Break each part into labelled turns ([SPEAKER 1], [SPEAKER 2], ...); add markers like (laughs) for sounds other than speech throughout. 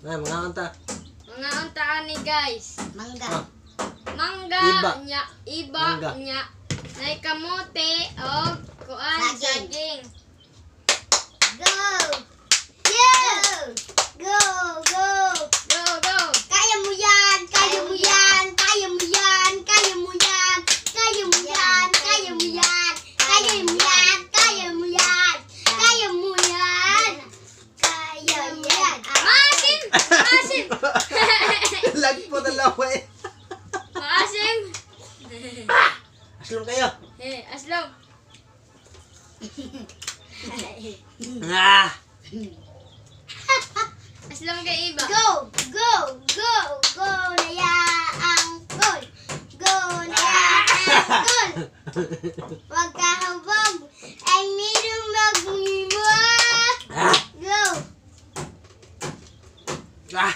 [SPEAKER 1] Ay, mga kanta.
[SPEAKER 2] Mga untaan ni guys.
[SPEAKER 3] Mangga.
[SPEAKER 1] Ah.
[SPEAKER 2] Mangga
[SPEAKER 1] Iba.
[SPEAKER 2] nya, iba
[SPEAKER 1] Mangga.
[SPEAKER 2] nya. Nay kamote o kuan
[SPEAKER 3] Saging.
[SPEAKER 2] saging.
[SPEAKER 3] Go! Yeah! Go! Go!
[SPEAKER 2] Go
[SPEAKER 1] Aslong kayo.
[SPEAKER 2] Eh, aslong.
[SPEAKER 1] Ah! (laughs)
[SPEAKER 2] Aslong kay iba.
[SPEAKER 3] Go! Go! Go! Go na yaang goal! Go na yaang (laughs) goal! Huwag ka habang ay mayroong magmumwa!
[SPEAKER 1] Ah!
[SPEAKER 3] Go!
[SPEAKER 1] Ah!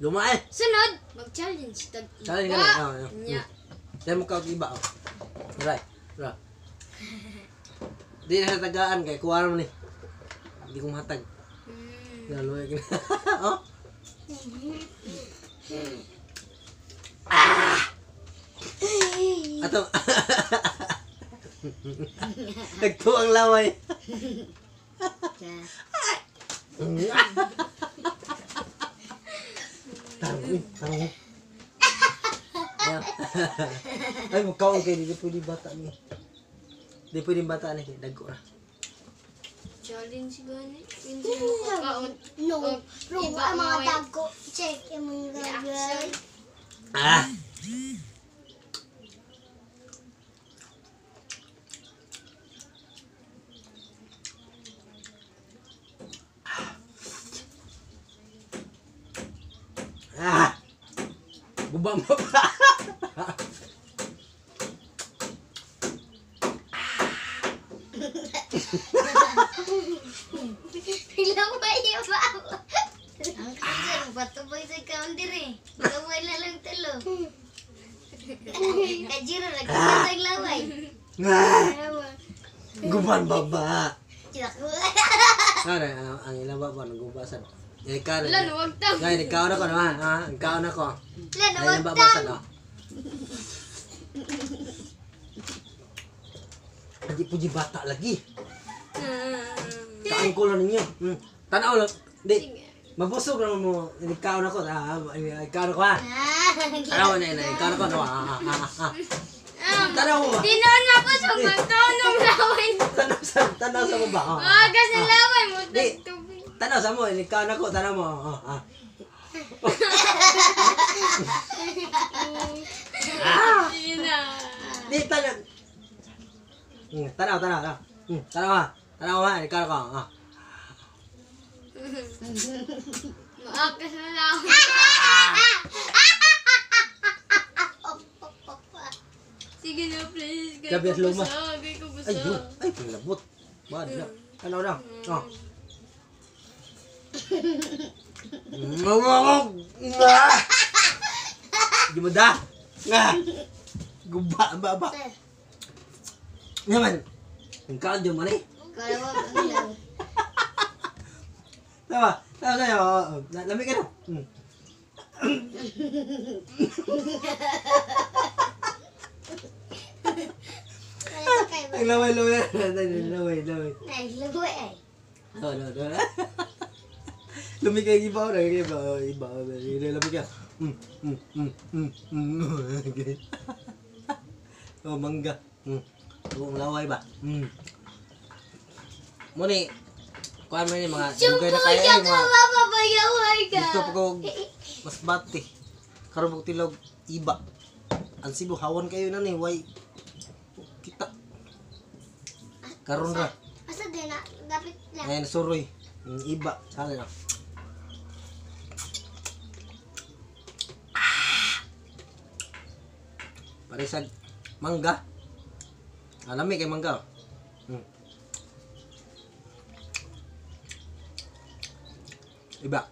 [SPEAKER 1] Lumae.
[SPEAKER 2] Sunod, mag-challenge.
[SPEAKER 1] Challenge ka na. Ah, ah. Dahil mo ka iba. Oh. Right. Right. Di na sa tagaan kay kuha mo ni. Hindi ko mahatag.
[SPEAKER 2] Hmm.
[SPEAKER 1] Lalo (laughs) yung oh. Ah! Ato. (laughs) Nagtuwang laway. (laughs) Tango, tango. (laughs) Ay, magkaon kayo. Hindi pwede bata niya. Hindi pwede bata niya. Dagko na.
[SPEAKER 2] Challenge gani. Hindi mo kakaon.
[SPEAKER 3] No, no,
[SPEAKER 2] iba
[SPEAKER 3] ang mga
[SPEAKER 2] away.
[SPEAKER 3] dago. Check yung mga
[SPEAKER 2] Reaction.
[SPEAKER 3] guys.
[SPEAKER 1] Ah! Ah! Gubang mo pa! (laughs)
[SPEAKER 3] Bilang bayi apa? Angkat batu bayi saya kau lah sendiri. Eh, kau main lalang lagi kita
[SPEAKER 1] yang lawai. Gubang
[SPEAKER 3] baba.
[SPEAKER 1] Ano na, ang ilang baba ng gubasan.
[SPEAKER 2] Ikaw
[SPEAKER 1] na.
[SPEAKER 2] Lalo, wag tang.
[SPEAKER 1] Ngayon, ikaw na ko naman. Ha? Ikaw na ko. Lalo,
[SPEAKER 3] wag tang.
[SPEAKER 1] Puji-puji batak lagi. Kaang ko lang ninyo. Hmm. Tanaw lang.
[SPEAKER 2] Sige.
[SPEAKER 1] Mabusog naman mo. Ikaw na ko. Ah, ikaw na ko ha.
[SPEAKER 3] Ah,
[SPEAKER 1] Tanaw na yun. Ikaw na ko. Ah, ah, ah, ah.
[SPEAKER 2] Ah,
[SPEAKER 1] Tanaw mo ba?
[SPEAKER 2] Tinuon mo ko sa magkaon ng laway.
[SPEAKER 1] Tanaw sa, tanaw sa mo ba? Ah, ah.
[SPEAKER 2] Wagas ng laway mo.
[SPEAKER 1] Di. Tanaw sa mo. Ikaw na ko. Tanaw mo. Ah, ah.
[SPEAKER 2] Na.
[SPEAKER 1] Di, tanaw. Hmm, tanaw, tanaw, tanaw. Hmm, tanaw ha. Tanawa, ikaw ka. Ah.
[SPEAKER 2] Maakas na lang. Sige na, please. Gay
[SPEAKER 1] Gabi
[SPEAKER 2] ko
[SPEAKER 1] luma. Ay, yun. Ay, palabot. Bad na. Ano lang. Mm. Ah. Mamawag! Ah! Di mo da! Ah! Guba, baba! Naman! Ang kaldo man eh! Tama, tama sa'yo. oo, oo. La- Lamig ka na. Hmm. Ang laway, laway. Laway, laway.
[SPEAKER 3] Ay, laway ay.
[SPEAKER 1] Oo, no, no. Lamig ka yung iba ko na. Yung iba, oh, iba. oh, Lamig ka. Hmm, hmm, hmm, hmm, hmm. Ganyan. (laughs) Oh, mangga. Hmm. Buong laway ba? Hmm. Muni, kuhan mo yun, mga dugay na kaya yung mga
[SPEAKER 3] Mapabayaway ka.
[SPEAKER 1] Gusto pa ko mas bati. Karubog tilog iba. Ang Cebu hawan kayo na ni way kita. Karon ra.
[SPEAKER 3] Asa din na, dapat lang.
[SPEAKER 1] Ayan suroy. Yung iba sala na. Parisag mangga. Alami kay mangga. Hmm. et
[SPEAKER 3] bah